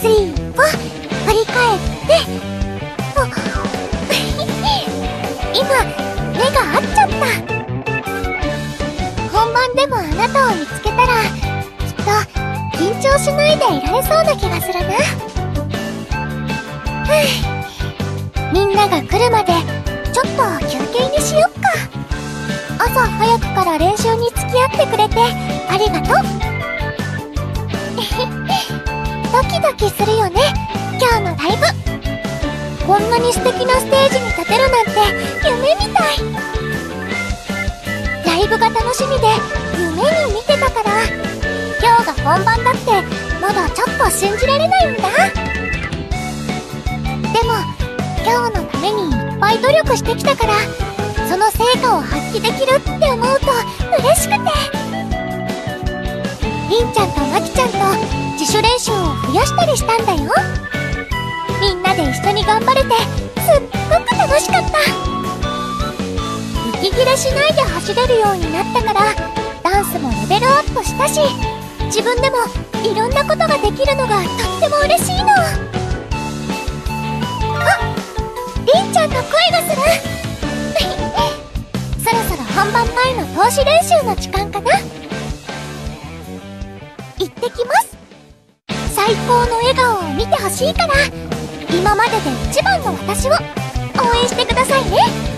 ツリーを振り返って今目が合っちゃった本番でもあなたを見つけたらきっと緊張しないでいられそうな気がするなふみんなが来るまでちょっと休憩にしよっか朝早くから練習に付き合ってくれてありがとう。キするよね。今日のライブ。こんなに素敵なステージに立てるなんて夢みたい。ライブが楽しみで夢に見てたから。今日が本番だってまだちょっと信じられないんだ。でも今日のためにいっぱい努力してきたから。習を増やしたりしたんだよ。みんなで一緒に頑張れてすっごく楽しかった。息切れしないで走れるようになったからダンスもレベルアップしたし自分でもいろんなことができるのがとっても嬉しいの。ありんちゃんの声がする。そろそろ本番前の投資練習の時間かな。行ってきます。最高の笑顔を見てほしいから今までで一番の私を応援してくださいね。